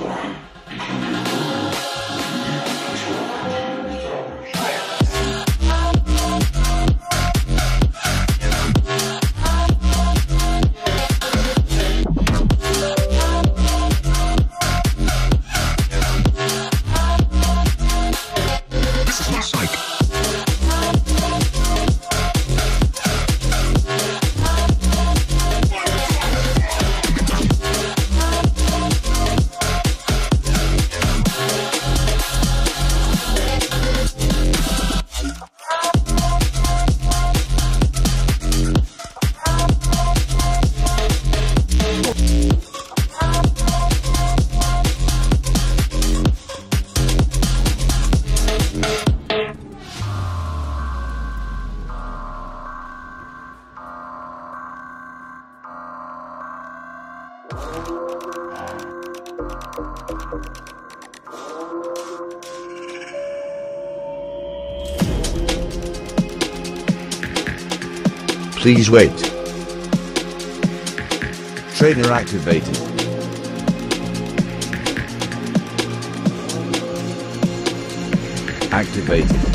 Transform. Please wait. Trainer activated. Activated.